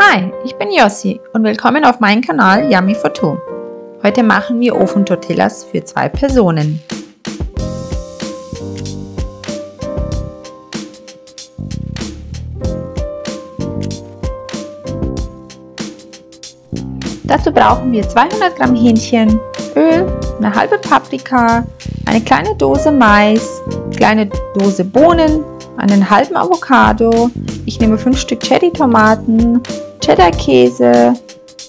Hi, ich bin Jossi und willkommen auf meinem Kanal Yummy for Two. Heute machen wir Ofentortillas für zwei Personen. Dazu brauchen wir 200 Gramm Hähnchen, Öl, eine halbe Paprika, eine kleine Dose Mais, kleine Dose Bohnen, einen halben Avocado. Ich nehme 5 Stück Cherry-Tomaten, Cheddar-Käse,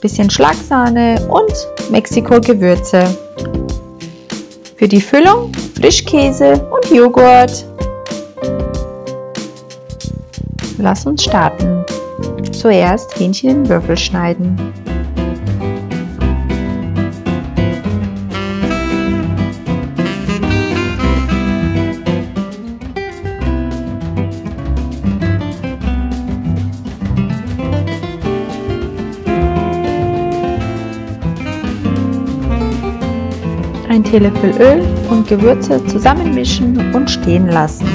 bisschen Schlagsahne und Mexiko-Gewürze. Für die Füllung Frischkäse und Joghurt. Lass uns starten. Zuerst Hähnchen in Würfel schneiden. Ein Teelöffel Öl und Gewürze zusammenmischen und stehen lassen.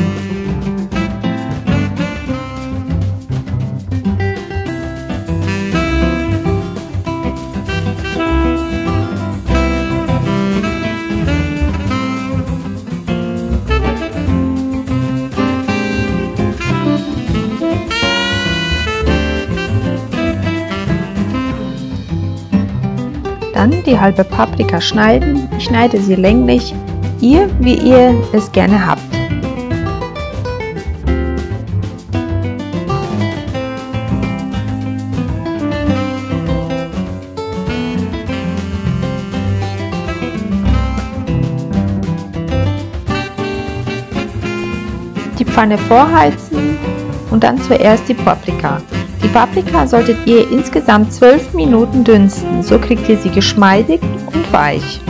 Die halbe Paprika schneiden. Ich schneide sie länglich, ihr wie ihr es gerne habt. Die Pfanne vorheizen und dann zuerst die Paprika. Die Paprika solltet ihr insgesamt 12 Minuten dünsten, so kriegt ihr sie geschmeidig und weich.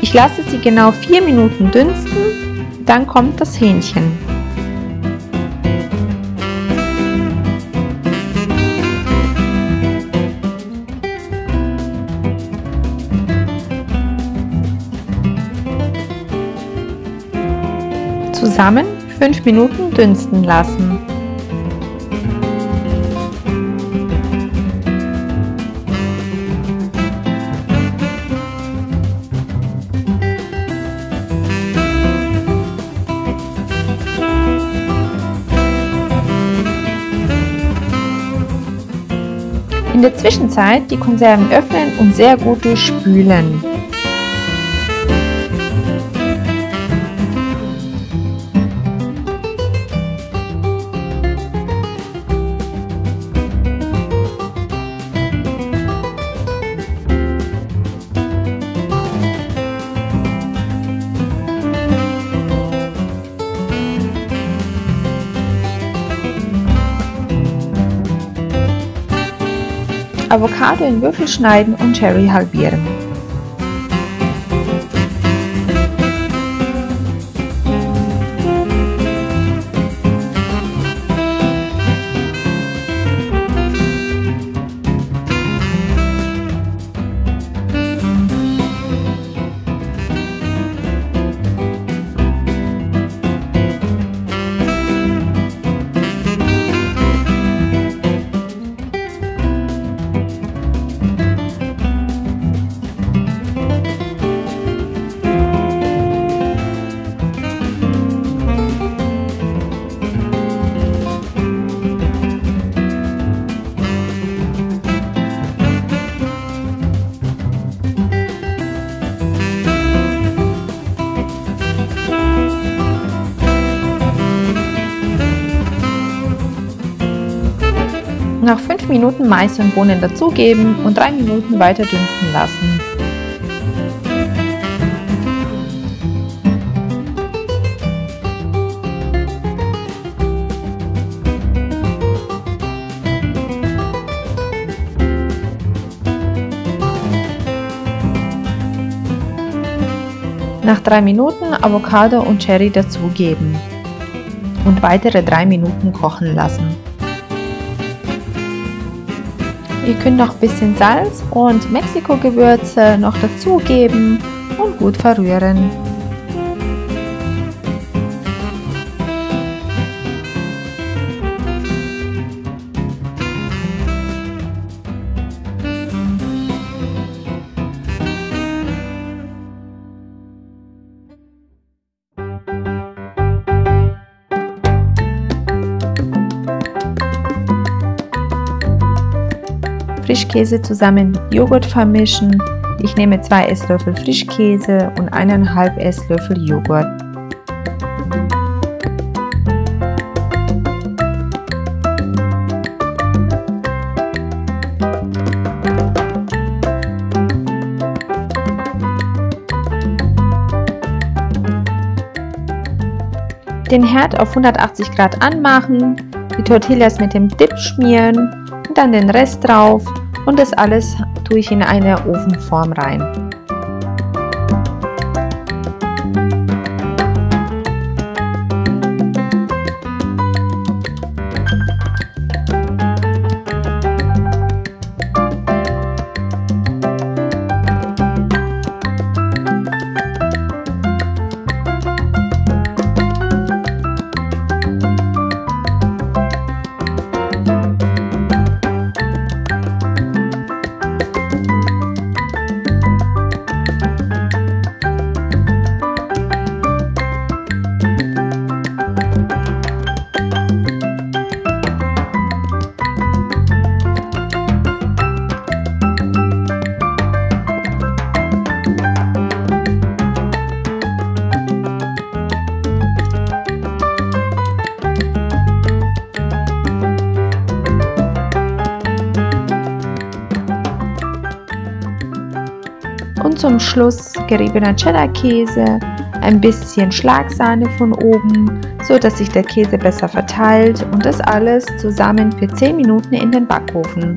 Ich lasse sie genau 4 Minuten dünsten, dann kommt das Hähnchen. Zusammen 5 Minuten dünsten lassen. In der Zwischenzeit die Konserven öffnen und sehr gut durchspülen. Avocado in Würfel schneiden und Cherry halbieren. Nach 5 Minuten Mais und Bohnen dazugeben und 3 Minuten weiter dünsten lassen. Nach 3 Minuten Avocado und Cherry dazugeben und weitere 3 Minuten kochen lassen. Ihr könnt noch ein bisschen Salz und Mexiko-Gewürze noch dazugeben und gut verrühren. Frischkäse zusammen mit Joghurt vermischen. Ich nehme 2 Esslöffel Frischkäse und 1,5 Esslöffel Joghurt. Den Herd auf 180 Grad anmachen, die Tortillas mit dem Dip schmieren und dann den Rest drauf und das alles tue ich in eine Ofenform rein. Zum Schluss geriebener Cheddar-Käse, ein bisschen Schlagsahne von oben, so dass sich der Käse besser verteilt und das alles zusammen für 10 Minuten in den Backofen.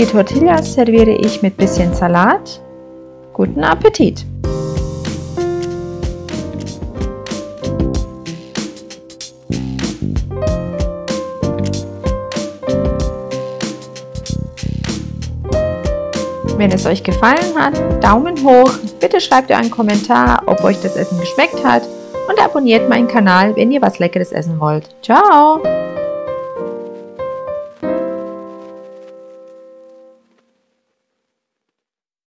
Die Tortillas serviere ich mit bisschen Salat. Guten Appetit! Wenn es euch gefallen hat, Daumen hoch, bitte schreibt einen Kommentar, ob euch das Essen geschmeckt hat und abonniert meinen Kanal, wenn ihr was Leckeres essen wollt. Ciao!